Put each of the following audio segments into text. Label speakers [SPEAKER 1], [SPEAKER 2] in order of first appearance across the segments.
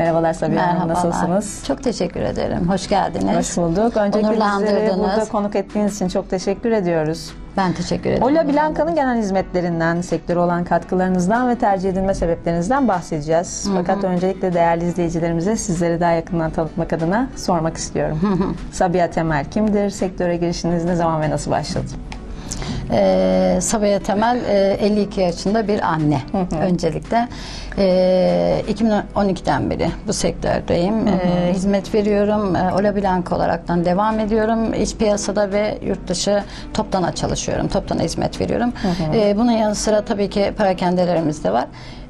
[SPEAKER 1] Merhabalar Sabiha Hanım,
[SPEAKER 2] Merhabalar.
[SPEAKER 1] nasılsınız?
[SPEAKER 2] Çok teşekkür ederim. Hoş geldiniz.
[SPEAKER 1] Hoş bulduk. Öncelikle bizleri burada konuk ettiğiniz için çok teşekkür ediyoruz.
[SPEAKER 2] Ben teşekkür ederim.
[SPEAKER 1] Ola Blanca'nın genel hizmetlerinden, sektöre olan katkılarınızdan ve tercih edilme sebeplerinizden bahsedeceğiz. Fakat öncelikle değerli izleyicilerimize sizleri daha yakından tanıtmak adına sormak istiyorum. Sabiha Temel kimdir? Sektöre girişiniz ne zaman ve nasıl başladı?
[SPEAKER 2] Ee, Sabiha Temel e, 52 yaşında bir anne öncelikle. Ee, 2012'den beri bu sektördeyim. Ee, hizmet veriyorum. Ee, Ola Blanca olaraktan devam ediyorum. İç piyasada ve yurt dışı toptana çalışıyorum. Toptana hizmet veriyorum. Ee, bunun yanı sıra tabii ki parakendelerimiz de var.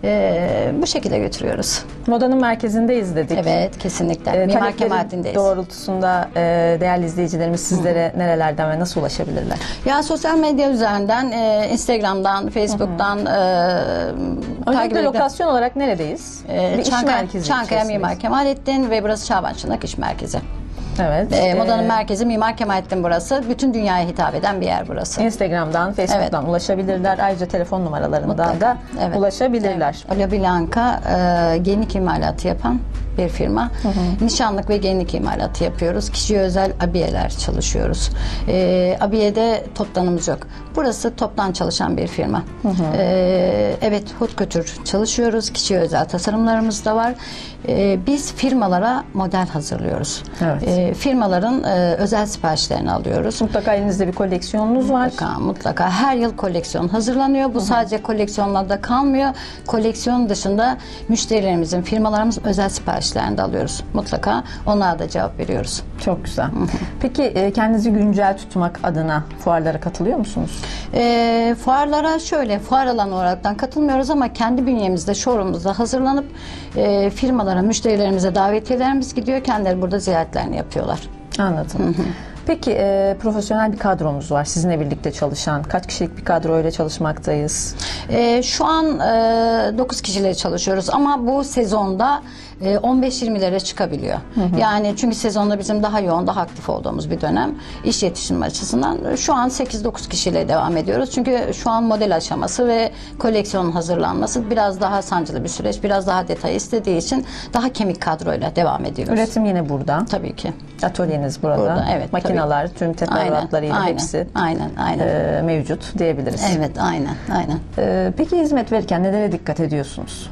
[SPEAKER 2] Ee, bu şekilde götürüyoruz.
[SPEAKER 1] Modanın merkezindeyiz dedik.
[SPEAKER 2] Evet kesinlikle.
[SPEAKER 1] Ee,
[SPEAKER 2] Mimar Kemalettin'deyiz.
[SPEAKER 1] doğrultusunda e, değerli izleyicilerimiz sizlere nerelerden ve nasıl ulaşabilirler?
[SPEAKER 2] Ya sosyal medya üzerinden, e, Instagram'dan, Facebook'tan e, takip edip-
[SPEAKER 1] lokasyon olarak neredeyiz?
[SPEAKER 2] E,
[SPEAKER 1] Bir iş
[SPEAKER 2] Çankaya, Çankaya
[SPEAKER 1] içerisindeyiz.
[SPEAKER 2] Mimar Kemalettin ve burası Şaban Çanak İş Merkezi.
[SPEAKER 1] Evet.
[SPEAKER 2] E, modanın
[SPEAKER 1] Ee,
[SPEAKER 2] merkezi Mimar Kemalettin burası. Bütün dünyaya hitap eden bir yer burası.
[SPEAKER 1] Instagram'dan, Facebook'tan ulaşabilirler. Ayrıca telefon numaralarından
[SPEAKER 2] Mutlaka.
[SPEAKER 1] da
[SPEAKER 2] Evet.
[SPEAKER 1] ulaşabilirler.
[SPEAKER 2] Ola Blanca e, genik imalatı yapan bir firma. Nişanlık ve genik imalatı yapıyoruz. Kişiye özel abiyeler çalışıyoruz. E, abiyede toptanımız yok. Burası toptan çalışan bir firma. E, evet hot kötür çalışıyoruz. Kişiye özel tasarımlarımız da var. E, biz firmalara model hazırlıyoruz.
[SPEAKER 1] Evet.
[SPEAKER 2] E, firmaların e, özel siparişlerini alıyoruz.
[SPEAKER 1] Mutlaka elinizde bir koleksiyonunuz var.
[SPEAKER 2] Mutlaka, mutlaka. Her yıl koleksiyon hazırlanıyor. Bu sadece koleksiyonlarda kalmıyor. Koleksiyon dışında müşterilerimizin, firmalarımız özel siparişlerini de alıyoruz. Mutlaka onlara da cevap veriyoruz.
[SPEAKER 1] Çok güzel. Peki e, kendinizi güncel tutmak adına fuarlara katılıyor musunuz?
[SPEAKER 2] E, fuarlara şöyle, fuar alanı olaraktan katılmıyoruz ama kendi bünyemizde, showroom'umuzda hazırlanıp e, firmalara, müşterilerimize davetiyelerimiz gidiyor. Kendileri burada ziyaretlerini yapıyorlar.
[SPEAKER 1] Anladım. Peki e, profesyonel bir kadromuz var sizinle birlikte çalışan. Kaç kişilik bir kadroyla çalışmaktayız?
[SPEAKER 2] Ee, şu an e, 9 kişiyle çalışıyoruz ama bu sezonda e, 15-20'lere çıkabiliyor. Yani çünkü sezonda bizim daha yoğun, daha aktif olduğumuz bir dönem. İş yetiştirme açısından şu an 8-9 kişiyle devam ediyoruz. Çünkü şu an model aşaması ve koleksiyonun hazırlanması biraz daha sancılı bir süreç. Biraz daha detay istediği için daha kemik kadroyla devam ediyoruz.
[SPEAKER 1] Üretim yine burada.
[SPEAKER 2] Tabii ki.
[SPEAKER 1] Atölyeniz burada.
[SPEAKER 2] Burada, evet,
[SPEAKER 1] Makineler, tüm teferruatlarıyla
[SPEAKER 2] aynen,
[SPEAKER 1] hepsi
[SPEAKER 2] aynen, aynen.
[SPEAKER 1] e, mevcut diyebiliriz.
[SPEAKER 2] Evet, aynen, aynen.
[SPEAKER 1] E, peki hizmet verirken nelere dikkat ediyorsunuz?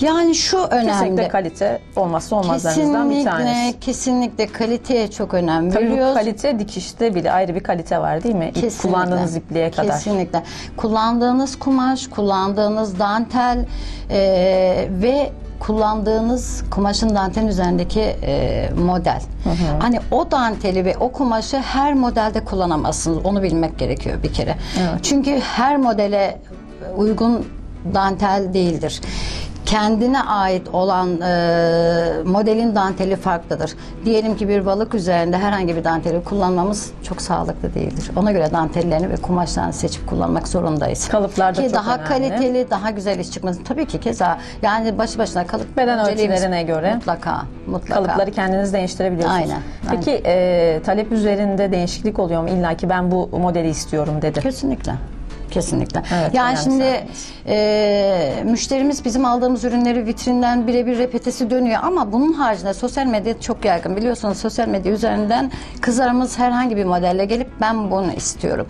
[SPEAKER 2] Yani şu önemli.
[SPEAKER 1] Kesinlikle kalite olmazsa olmazlarınızdan bir tanesi.
[SPEAKER 2] kesinlikle kaliteye çok önem
[SPEAKER 1] Tabii
[SPEAKER 2] veriyoruz.
[SPEAKER 1] kalite dikişte bile ayrı bir kalite var değil mi? İp
[SPEAKER 2] Kesinlikle.
[SPEAKER 1] kullandığınız ipliğe kadar.
[SPEAKER 2] Kesinlikle. Kullandığınız kumaş, kullandığınız dantel e, ve kullandığınız kumaşın dantelin üzerindeki e, model. Hani o danteli ve o kumaşı her modelde kullanamazsınız. Onu bilmek gerekiyor bir kere. Çünkü her modele uygun dantel değildir. Kendine ait olan e, modelin danteli farklıdır. Diyelim ki bir balık üzerinde herhangi bir danteli kullanmamız çok sağlıklı değildir. Ona göre dantellerini ve kumaşlarını seçip kullanmak zorundayız.
[SPEAKER 1] Kalıplar da
[SPEAKER 2] ki
[SPEAKER 1] çok
[SPEAKER 2] daha
[SPEAKER 1] önemli.
[SPEAKER 2] kaliteli, daha güzel iş çıkması. Tabii ki keza yani başı başına kalıp
[SPEAKER 1] Beden ölçülerine göre
[SPEAKER 2] mutlaka mutlaka.
[SPEAKER 1] Kalıpları kendiniz değiştirebiliyorsunuz.
[SPEAKER 2] Aynen,
[SPEAKER 1] Peki e, talep üzerinde değişiklik oluyor mu? İlla ki ben bu modeli istiyorum dedi.
[SPEAKER 2] Kesinlikle. Kesinlikle.
[SPEAKER 1] Evet,
[SPEAKER 2] yani şimdi e, müşterimiz bizim aldığımız ürünleri vitrinden birebir repetesi dönüyor ama bunun haricinde sosyal medya çok yaygın. Biliyorsunuz sosyal medya üzerinden kızlarımız herhangi bir modelle gelip ben bunu istiyorum.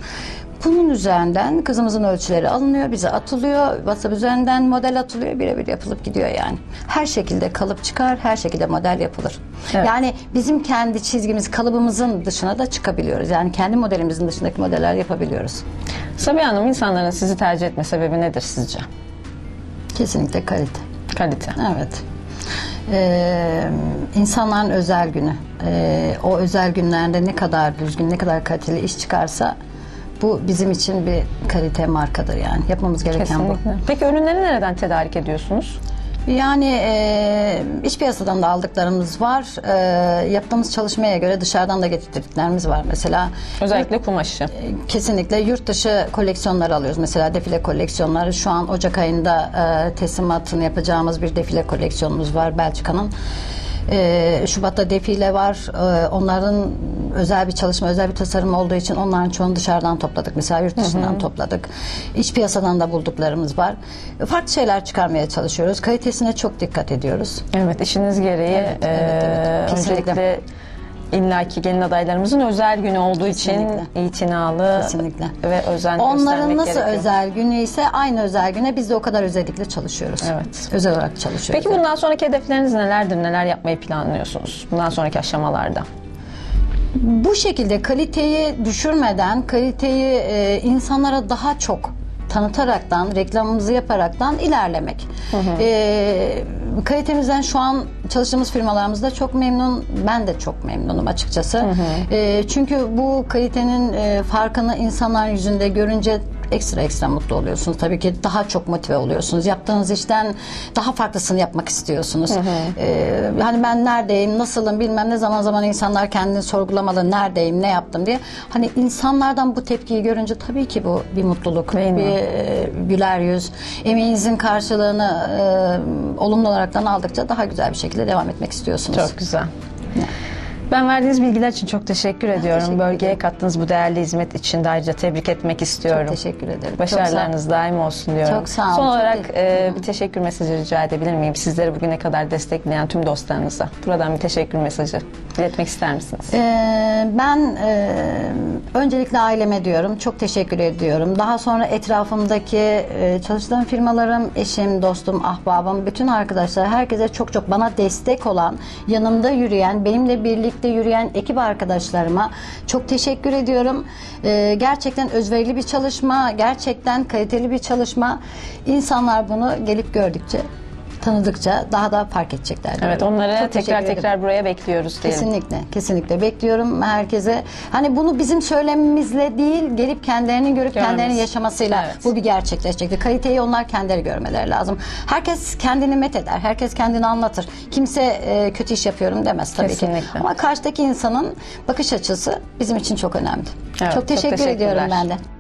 [SPEAKER 2] Bunun üzerinden kızımızın ölçüleri alınıyor, bize atılıyor. WhatsApp üzerinden model atılıyor, birebir yapılıp gidiyor yani. Her şekilde kalıp çıkar, her şekilde model yapılır.
[SPEAKER 1] Evet.
[SPEAKER 2] Yani bizim kendi çizgimiz, kalıbımızın dışına da çıkabiliyoruz. Yani kendi modelimizin dışındaki modeller yapabiliyoruz.
[SPEAKER 1] Sabiha Hanım insanların sizi tercih etme sebebi nedir sizce?
[SPEAKER 2] Kesinlikle kalite.
[SPEAKER 1] Kalite.
[SPEAKER 2] Evet. Ee, insanların özel günü. Ee, o özel günlerde ne kadar düzgün, ne kadar kaliteli iş çıkarsa bu bizim için bir kalite markadır yani. Yapmamız gereken bu.
[SPEAKER 1] Kesinlikle. Peki ürünleri nereden tedarik ediyorsunuz?
[SPEAKER 2] Yani e, iç piyasadan da aldıklarımız var. E, yaptığımız çalışmaya göre dışarıdan da getirdiklerimiz var. Mesela
[SPEAKER 1] Özellikle kumaşı.
[SPEAKER 2] e, kesinlikle yurt dışı koleksiyonları alıyoruz. Mesela defile koleksiyonları. Şu an Ocak ayında e, teslimatını yapacağımız bir defile koleksiyonumuz var Belçika'nın. E, Şubat'ta defile var. E, onların özel bir çalışma, özel bir tasarım olduğu için onların çoğunu dışarıdan topladık. Mesela yurt dışından topladık. İç piyasadan da bulduklarımız var. Farklı şeyler çıkarmaya çalışıyoruz. Kalitesine çok dikkat ediyoruz.
[SPEAKER 1] Evet işiniz gereği
[SPEAKER 2] Evet, evet, evet.
[SPEAKER 1] eee,
[SPEAKER 2] Kesinlikle.
[SPEAKER 1] öncelikle illaki gelin adaylarımızın özel günü olduğu için
[SPEAKER 2] Kesinlikle.
[SPEAKER 1] itinalı
[SPEAKER 2] Kesinlikle.
[SPEAKER 1] ve özen
[SPEAKER 2] Onların nasıl
[SPEAKER 1] gerekiyor.
[SPEAKER 2] özel günü ise aynı özel güne biz de o kadar özellikle çalışıyoruz.
[SPEAKER 1] Evet.
[SPEAKER 2] Özel olarak çalışıyoruz.
[SPEAKER 1] Peki bundan sonraki hedefleriniz nelerdir? Neler yapmayı planlıyorsunuz? Bundan sonraki aşamalarda.
[SPEAKER 2] Bu şekilde kaliteyi düşürmeden, kaliteyi e, insanlara daha çok tanıtaraktan, reklamımızı yaparaktan ilerlemek. E, kalitemizden şu an çalıştığımız firmalarımızda çok memnun. Ben de çok memnunum açıkçası. E, çünkü bu kalitenin e, farkını insanlar yüzünde görünce ekstra ekstra mutlu oluyorsunuz. Tabii ki daha çok motive oluyorsunuz. Yaptığınız işten daha farklısını yapmak istiyorsunuz. Ee, hani ben neredeyim, nasılım bilmem ne zaman zaman insanlar kendini sorgulamalı. Neredeyim, ne yaptım diye. Hani insanlardan bu tepkiyi görünce tabii ki bu bir mutluluk,
[SPEAKER 1] Değil
[SPEAKER 2] bir e, güler yüz. Emeğinizin karşılığını e, olumlu olaraktan aldıkça daha güzel bir şekilde devam etmek istiyorsunuz.
[SPEAKER 1] Çok güzel. Ben verdiğiniz bilgiler için çok teşekkür ediyorum.
[SPEAKER 2] teşekkür
[SPEAKER 1] Bölgeye
[SPEAKER 2] ederim.
[SPEAKER 1] kattığınız bu değerli hizmet için de ayrıca tebrik etmek istiyorum.
[SPEAKER 2] Çok teşekkür ederim. Çok
[SPEAKER 1] Başarılarınız daim olsun diyorum.
[SPEAKER 2] Çok sağ olun,
[SPEAKER 1] Son
[SPEAKER 2] çok
[SPEAKER 1] olarak e, bir teşekkür mesajı rica edebilir miyim? Sizleri bugüne kadar destekleyen tüm dostlarınıza. Buradan bir teşekkür mesajı iletmek ister misiniz?
[SPEAKER 2] Ee, ben e, öncelikle aileme diyorum. Çok teşekkür ediyorum. Daha sonra etrafımdaki e, çalıştığım firmalarım, eşim, dostum, ahbabım, bütün arkadaşlar, herkese çok çok bana destek olan, yanımda yürüyen, benimle birlikte yürüyen ekip arkadaşlarıma çok teşekkür ediyorum. Ee, gerçekten özverili bir çalışma, gerçekten kaliteli bir çalışma. İnsanlar bunu gelip gördükçe tanıdıkça daha da fark edecekler.
[SPEAKER 1] Evet
[SPEAKER 2] diyorum.
[SPEAKER 1] onları
[SPEAKER 2] Çok
[SPEAKER 1] tekrar tekrar buraya bekliyoruz diyelim.
[SPEAKER 2] Kesinlikle, kesinlikle bekliyorum herkese. Hani bunu bizim söylememizle değil, gelip kendilerini görüp
[SPEAKER 1] Görmemiz.
[SPEAKER 2] kendilerini yaşamasıyla
[SPEAKER 1] Evet.
[SPEAKER 2] bu bir gerçekleşecektir. Kaliteyi onlar kendileri görmeleri lazım. Herkes kendini met eder, herkes kendini anlatır. Kimse e, kötü iş yapıyorum demez tabii
[SPEAKER 1] Kesinlikle.
[SPEAKER 2] ki. Ama karşıdaki insanın bakış açısı bizim için çok önemli.
[SPEAKER 1] Evet,
[SPEAKER 2] çok
[SPEAKER 1] çok
[SPEAKER 2] teşekkür
[SPEAKER 1] teşekkürler.
[SPEAKER 2] ediyorum ben de.